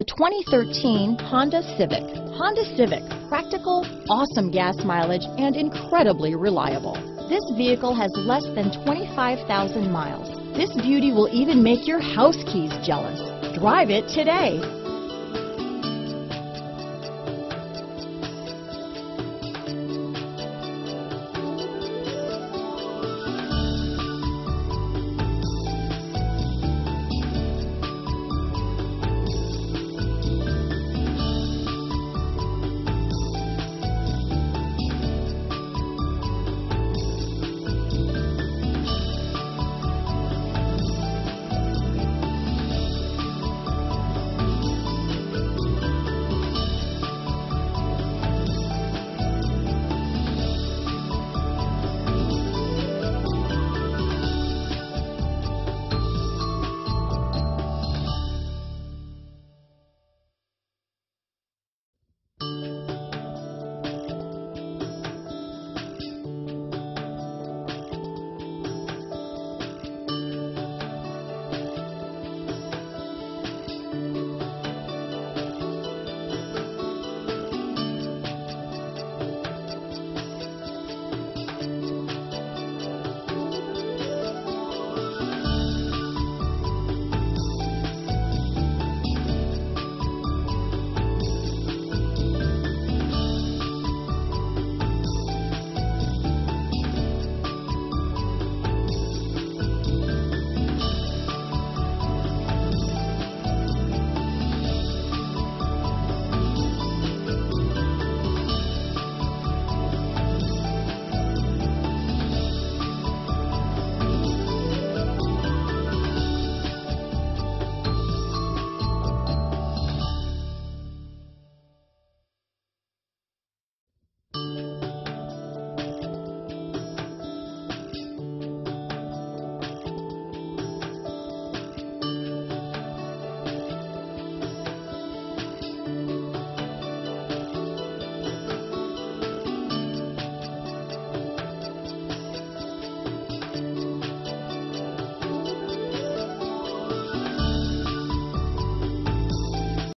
The 2013 Honda Civic. Honda Civic, practical, awesome gas mileage, and incredibly reliable. This vehicle has less than 25,000 miles. This beauty will even make your house keys jealous. Drive it today.